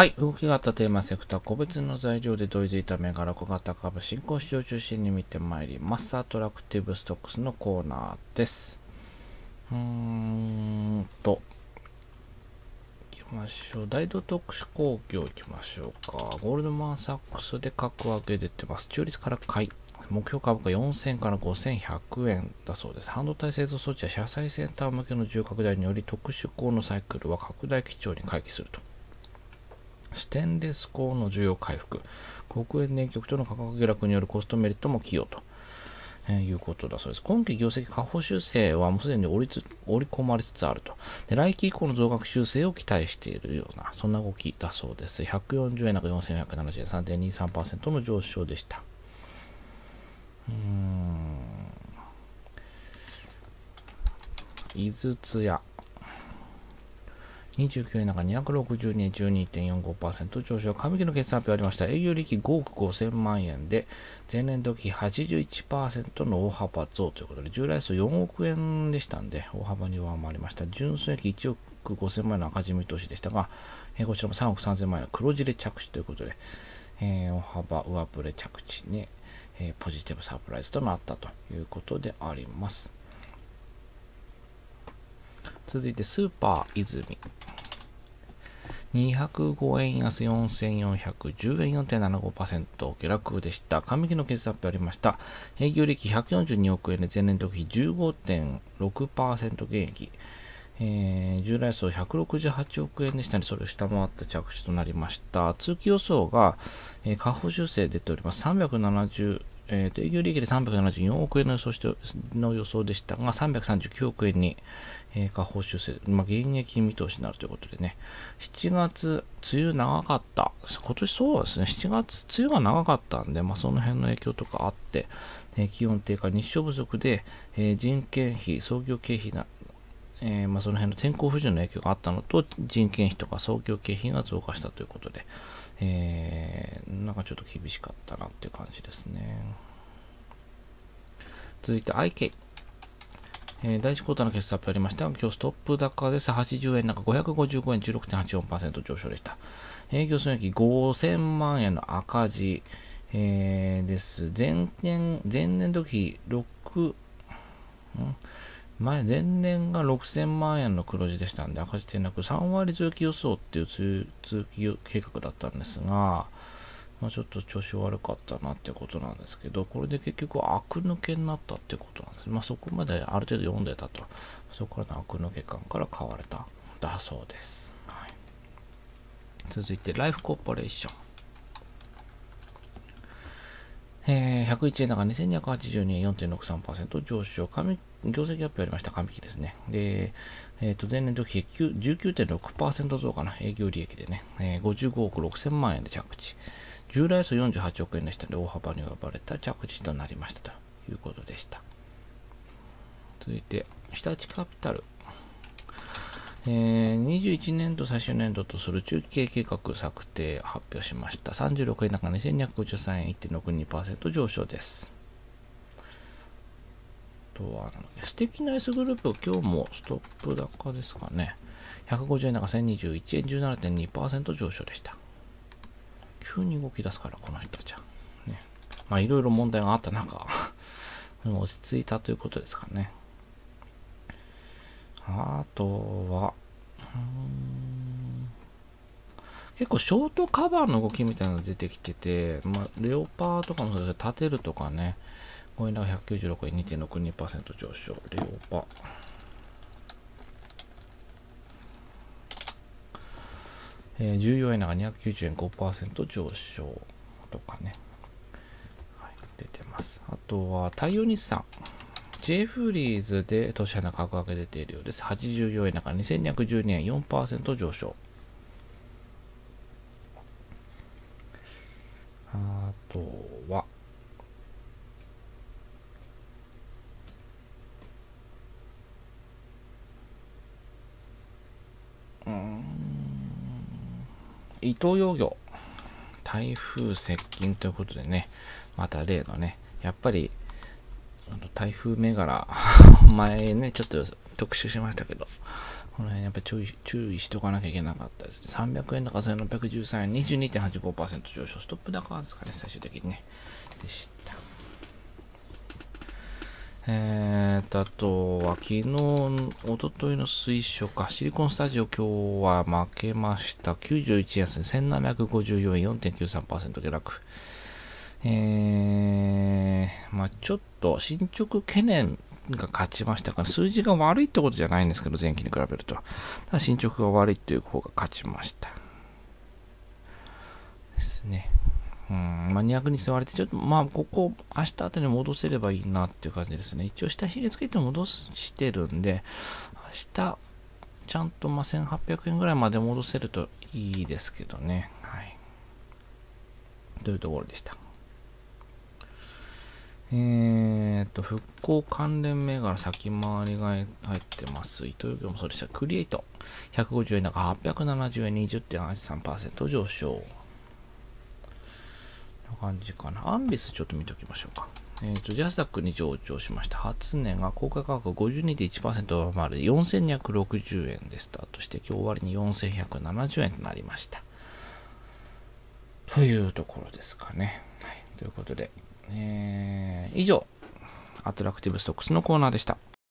はい。動きがあったテーマセクター、個別の材料で同意づいた銘柄小型株、新興市場を中心に見てまいります。アトラクティブストックスのコーナーです。うーんと、行きましょう。大同特殊工業行きましょうか。ゴールドマンサックスで格上げ出てます。中立から買い。目標株価4000から5100円だそうです。半導体製造装置や車載センター向けの重拡大により特殊鋼のサイクルは拡大基調に回帰すると。ステンレス鋼の需要回復、国営電極との価格下落によるコストメリットも寄与と、えーいうことだそうです。今期業績下方修正はもうすでに織りつ織り込まれつつあるとで。来期以降の増額修正を期待しているような、そんな動きだそうです。140円なんか4470円、3.23%の上昇でした。うーん。井筒屋。29円高262円12.45%上昇。上期の決算発表ありました。営業利益5億5000万円で、前年度比81%の大幅増ということで、従来数4億円でしたんで、大幅に上回りました。純損益1億5000万円の赤字見通しでしたが、えーこちらも3億3000万円の黒字で着地ということで、えー大幅上振れ着地に、えーポジティブサプライズとなったということであります。続いてスーパー泉。205円安4410円4.75%下落でした。上期の決算発表ありました。営業利益142億円で前年度比15.6%減益。えー従来層168億円でしたので、それを下回った着手となりました。通期予想が、えー下方修正出ております。370、えーと営業利益で374億円の予想しての予想でしたが、339億円に、えー下方修正、まあ、現役見通しになるということでね、7月、梅雨長かった。今年そうですね、7月、梅雨が長かったんで、まあ、その辺の影響とかあって、えー気温低下、日照不足で、えー人件費、創業経費な、えーまあ、その辺の天候不順の影響があったのと、人件費とか創業経費が増加したということで、えーなんかちょっと厳しかったなっていう感じですね。続いて IK。えー第1クォーターの決算発表ありましたが、今日ストップ高です。80円なんか555円16.84%上昇でした。営業損益5000万円の赤字、えーです。前年、前年度比6、前、前年が6000万円の黒字でしたんで、赤字転落3割増期予想っていう通通期計画だったんですが、まあ、ちょっと調子悪かったなってことなんですけど、これで結局悪抜けになったってことなんです。まあそこまである程度読んでたと。そこからの悪抜け感から買われた。だそうです。はい、続いて、ライフコーポレーション。えー、101円高2282円4.63%上昇。上業績発表ありました。上期ですね。で、えっ、と、前年度比19.6%増かな。営業利益でね、えー55億6000万円で着地。従来数48億円でしたので、大幅に上ばれた着地となりましたということでした。続いて、日立カピタル。えー21年度最終年度とする中期計画策定発表しました。36円高2253円1.62%上昇です。あとは、素敵な S グループ、今日もストップ高ですかね。150円高1021円17.2%上昇でした。急に動き出すから、この人たちは。ね。まあ、いろいろ問題があった中、落ち着いたということですかね。あとは、結構ショートカバーの動きみたいなのが出てきてて、まあ、レオパーとかもそうですけど、立てるとかね、5円高196円2.62%上昇、レオパー。えー、14円高290円5%上昇とかね、はい、出てます。あとは、太陽日産。J フリーズで年穴格上げ出ているようです。84円高2212円4%上昇。あとは、うん、伊東洋魚。台風接近ということでね、また例のね、やっぱり、台風銘柄、前ね、ちょっと特集しましたけど、この辺やっぱり注意注意しとかなきゃいけなかったです。300円高1613円、22.85%上昇、ストップ高ですかね、最終的にね。でした。えーと、あとは昨日、おとといの推奨か、シリコンスタジオ今日は負けました。91安1754円、4.93%下落。えー、まあちょっと進捗懸念が勝ちましたから、数字が悪いってことじゃないんですけど、前期に比べると。ただ進捗が悪いという方が勝ちました。ですね。うん、まあ、200に座れて、ちょっと、まあ、ここ、明日あたりに戻せればいいなっていう感じですね。一応、下髭つけて戻してるんで、明日、ちゃんと、まあ、1800円ぐらいまで戻せるといいですけどね。はい。というところでした？えーと、復興関連銘柄先回りが入ってます。伊藤洋もそうでした。クリエイト。150円高870円20.83%上昇。感じかな。アンビスちょっと見ておきましょうか。えっ、ー、と、ジャスダックに上場しました。初値が公開価格52.1%上回る4260円でスタートして、今日終わりに4170円となりました。というところですかね。はい。ということで、えー、以上、アトラクティブストックスのコーナーでした。